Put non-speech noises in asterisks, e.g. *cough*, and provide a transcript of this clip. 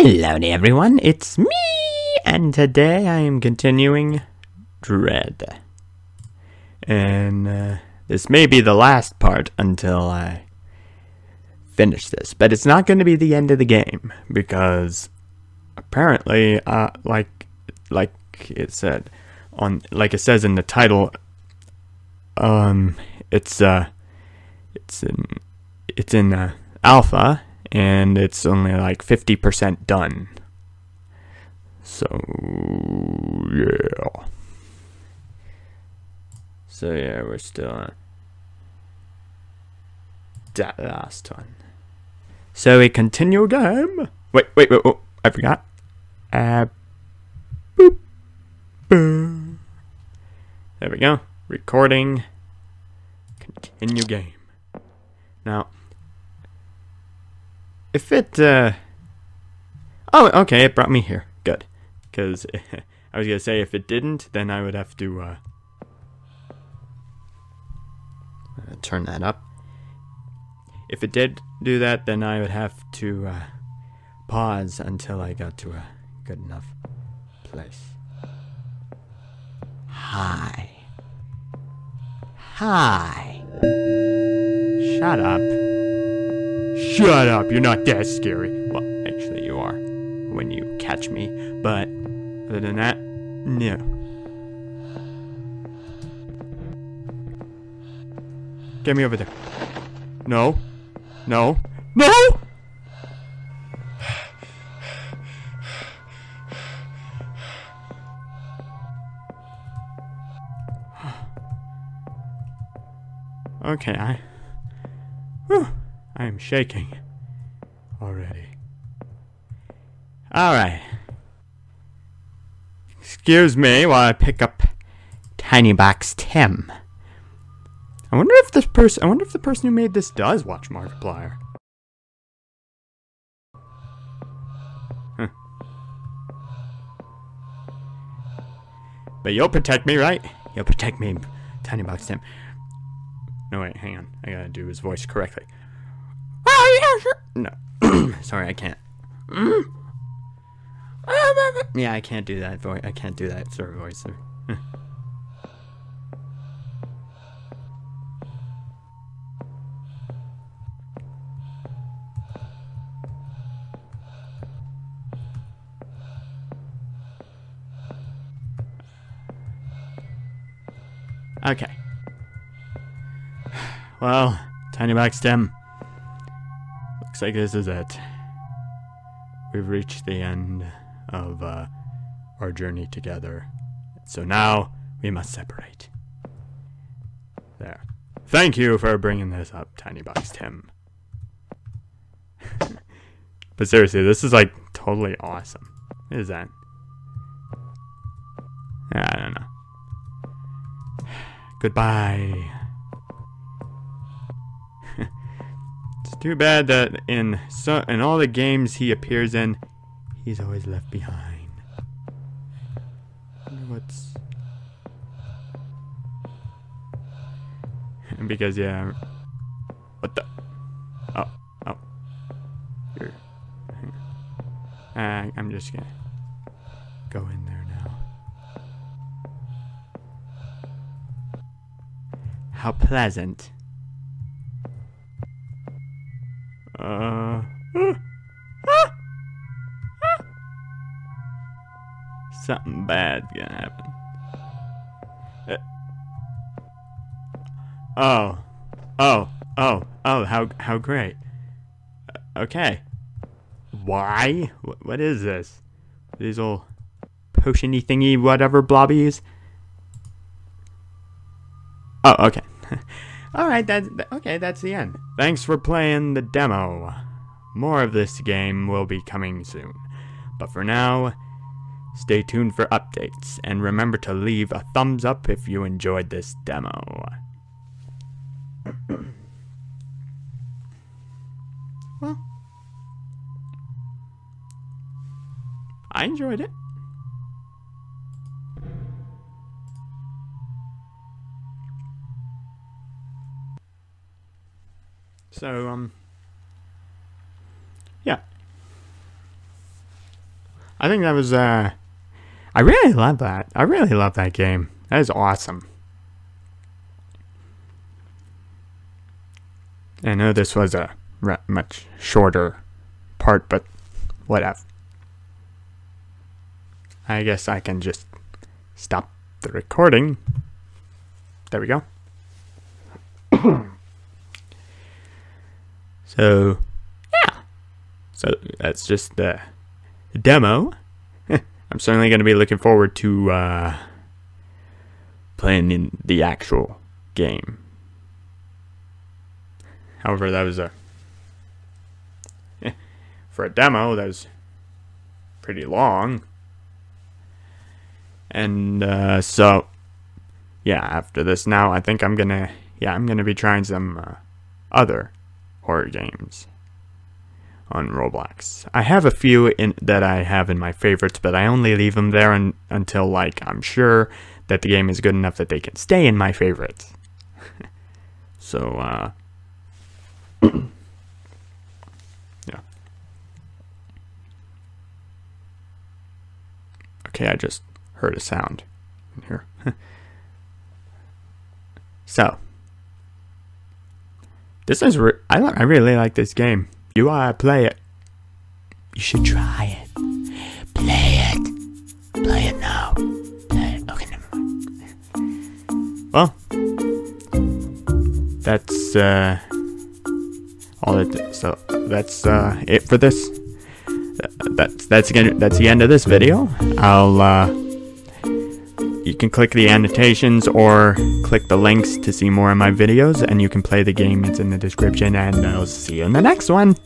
Hello, everyone. It's me, and today I am continuing Dread. And uh, this may be the last part until I finish this, but it's not going to be the end of the game because apparently, uh, like like it said on, like it says in the title, um, it's uh, it's in it's in uh, alpha and it's only like 50% done. So, yeah. So, yeah, we're still on that last one. So, we continue game. Wait, wait, wait, oh, I forgot. Uh, boop, boom. There we go. Recording. Continue game. Now, if it, uh, oh, okay, it brought me here. Good. Because *laughs* I was going to say, if it didn't, then I would have to, uh, uh, turn that up. If it did do that, then I would have to, uh, pause until I got to a good enough place. Hi. Hi. Shut up. Shut up, you're not that scary. Well, actually, you are when you catch me, but other than that, no. Get me over there. No. No. No! *sighs* okay, I. Whew. I am shaking already. Alright. Excuse me while I pick up Tiny Box Tim. I wonder if this person I wonder if the person who made this does watch Markiplier. But you'll protect me, right? You'll protect me, Tiny Box Tim. No wait, hang on. I gotta do his voice correctly. No. *coughs* Sorry, I can't. *coughs* yeah, I can't do that voice. I can't do that sort of voice. *laughs* okay. *sighs* Well, Tiny Box Tim. Looks like this is it. We've reached the end of uh, our journey together. So now we must separate. There. Thank you for bringing this up, Tiny Box Tim. *laughs* but seriously, this is like totally awesome. What is that? I don't know. *sighs* Goodbye. Too bad that in so in all the games he appears in, he's always left behind. What's *laughs* because yeah, what the? Oh, oh, you're. Uh, I'm just gonna go in there now. How pleasant. Uh. Something bad gonna happen. Uh, oh. Oh. Oh. Oh, how how great. Uh, okay. Why? What, what is this? These old potiony thingy whatever blobbies? Oh, okay. *laughs* Alright, that's okay, that's the end. Thanks for playing the demo. More of this game will be coming soon. But for now, stay tuned for updates, and remember to leave a thumbs up if you enjoyed this demo. well, I enjoyed it. So, um, yeah. I think that was uh I really love that. I really love that game. That is awesome. I know this was a much shorter part, but whatever. I guess I can just stop the recording. There we go. *clears throat* so, yeah. So that's just the demo. *laughs* I'm certainly going to be looking forward to uh, playing in the actual game. However, that was a for a demo that was pretty long. And uh, so, yeah, after this now, I think I'm gonna, yeah, I'm gonna be trying some uh, other horror games on Roblox. I have a few in that I have in my favorites, but I only leave them there un, until like I'm sure that the game is good enough that they can stay in my favorites. *laughs* so, uh, *coughs* yeah. Okay, I just heard a sound in here. *laughs* so, this is re- I I really like this game. You wanna play it? You should try it. Play it. Play it now. Play it. Okay, never mind. Well, that's uh, all it. So that's uh, it for this. That's that's again. That's the end of this video. I'll uh you can click the annotations or click the links to see more of my videos, and you can play the game. It's in the description, and I'll see you in the next one.